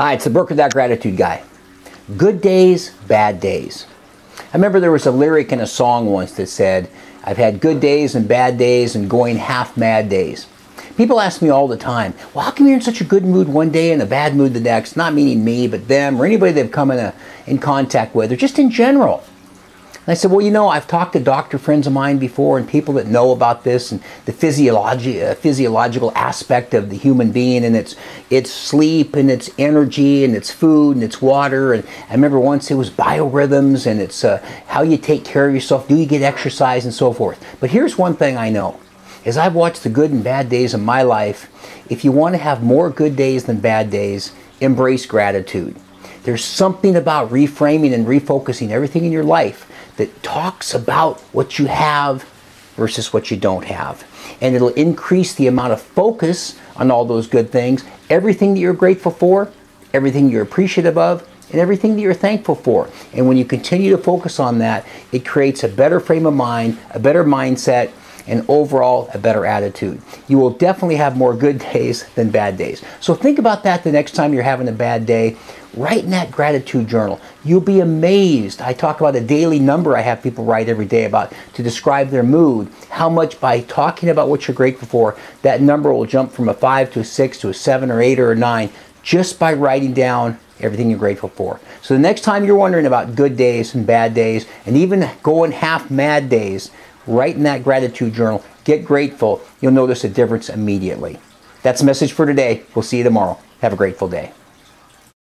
It's the Brooker That Gratitude guy. Good days, bad days. I remember there was a lyric in a song once that said, I've had good days and bad days and going half mad days. People ask me all the time, well, how come you're in such a good mood one day and a bad mood the next? Not meaning me, but them or anybody they've come in, a, in contact with, or just in general. And I said, well, you know, I've talked to doctor friends of mine before and people that know about this and the physiology, uh, physiological aspect of the human being and its, its sleep and its energy and its food and its water. And I remember once it was biorhythms and it's uh, how you take care of yourself. Do you get exercise and so forth? But here's one thing I know. As I've watched the good and bad days of my life, if you want to have more good days than bad days, embrace gratitude. There's something about reframing and refocusing everything in your life that talks about what you have versus what you don't have. And it'll increase the amount of focus on all those good things, everything that you're grateful for, everything you're appreciative of, and everything that you're thankful for. And when you continue to focus on that, it creates a better frame of mind, a better mindset, and overall a better attitude. You will definitely have more good days than bad days. So think about that the next time you're having a bad day. Write in that gratitude journal. You'll be amazed. I talk about a daily number I have people write every day about to describe their mood. How much by talking about what you're grateful for, that number will jump from a 5 to a 6 to a 7 or 8 or a 9 just by writing down everything you're grateful for. So the next time you're wondering about good days and bad days and even going half mad days, write in that gratitude journal, get grateful. You'll notice a difference immediately. That's the message for today. We'll see you tomorrow. Have a grateful day.